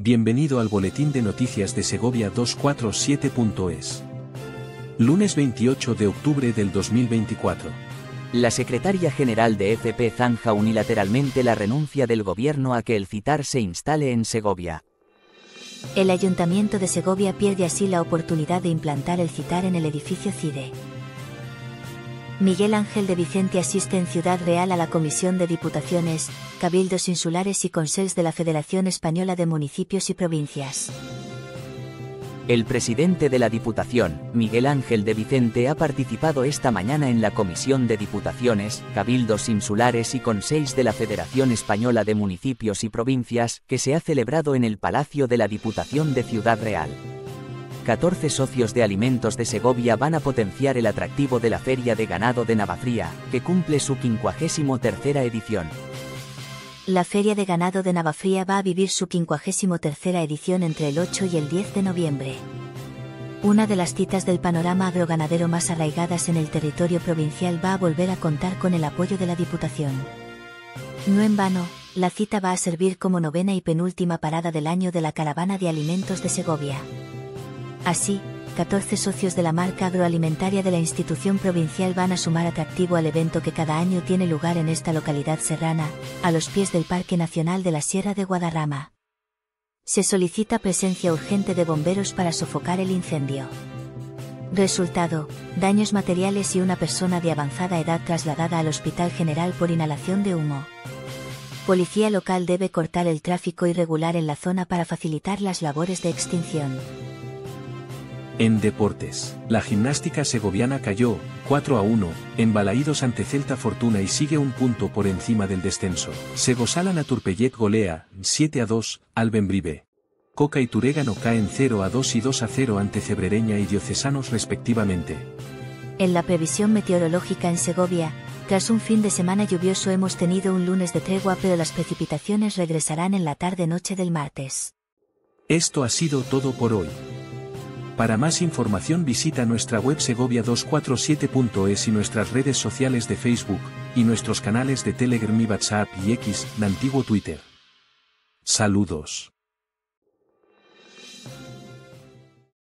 Bienvenido al boletín de noticias de Segovia 247.es. Lunes 28 de octubre del 2024. La secretaria general de FP zanja unilateralmente la renuncia del gobierno a que el CITAR se instale en Segovia. El Ayuntamiento de Segovia pierde así la oportunidad de implantar el CITAR en el edificio CIDE. Miguel Ángel de Vicente asiste en Ciudad Real a la Comisión de Diputaciones, Cabildos Insulares y Consels de la Federación Española de Municipios y Provincias. El presidente de la Diputación, Miguel Ángel de Vicente, ha participado esta mañana en la Comisión de Diputaciones, Cabildos Insulares y Consels de la Federación Española de Municipios y Provincias, que se ha celebrado en el Palacio de la Diputación de Ciudad Real. 14 socios de alimentos de Segovia van a potenciar el atractivo de la Feria de Ganado de Navafría, que cumple su 53 edición. La Feria de Ganado de Navafría va a vivir su 53 edición entre el 8 y el 10 de noviembre. Una de las citas del panorama agroganadero más arraigadas en el territorio provincial va a volver a contar con el apoyo de la Diputación. No en vano, la cita va a servir como novena y penúltima parada del año de la Caravana de Alimentos de Segovia. Así, 14 socios de la marca agroalimentaria de la institución provincial van a sumar atractivo al evento que cada año tiene lugar en esta localidad serrana, a los pies del Parque Nacional de la Sierra de Guadarrama. Se solicita presencia urgente de bomberos para sofocar el incendio. Resultado, daños materiales y una persona de avanzada edad trasladada al Hospital General por inhalación de humo. Policía local debe cortar el tráfico irregular en la zona para facilitar las labores de extinción. En deportes, la gimnástica segoviana cayó, 4 a 1, en Balaídos ante Celta Fortuna y sigue un punto por encima del descenso. Segosala Naturpellet golea, 7 a 2, al Benbrive. Coca y Turégano caen 0 a 2 y 2 a 0 ante Cebrereña y Diocesanos respectivamente. En la previsión meteorológica en Segovia, tras un fin de semana lluvioso hemos tenido un lunes de tregua pero las precipitaciones regresarán en la tarde-noche del martes. Esto ha sido todo por hoy. Para más información visita nuestra web segovia247.es y nuestras redes sociales de Facebook, y nuestros canales de Telegram y WhatsApp y X, de antiguo Twitter. Saludos.